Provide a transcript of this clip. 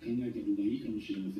考えた方がいいかもしれません。